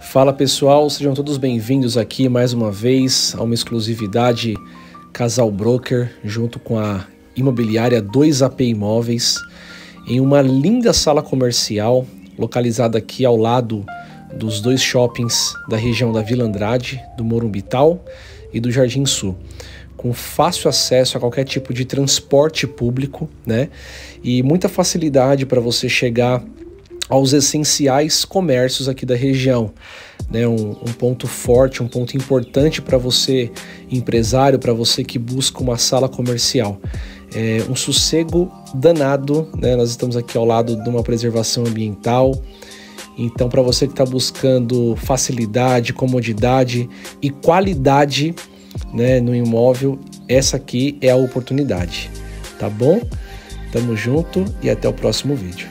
Fala pessoal, sejam todos bem-vindos aqui mais uma vez a uma exclusividade Casal Broker junto com a imobiliária 2AP Imóveis em uma linda sala comercial localizada aqui ao lado dos dois shoppings da região da Vila Andrade, do Morumbital e do Jardim Sul com fácil acesso a qualquer tipo de transporte público, né? E muita facilidade para você chegar aos essenciais comércios aqui da região. Né, um, um ponto forte, um ponto importante para você, empresário, para você que busca uma sala comercial. É um sossego danado, né? nós estamos aqui ao lado de uma preservação ambiental. Então, para você que está buscando facilidade, comodidade e qualidade né, no imóvel, essa aqui é a oportunidade. Tá bom? Tamo junto e até o próximo vídeo.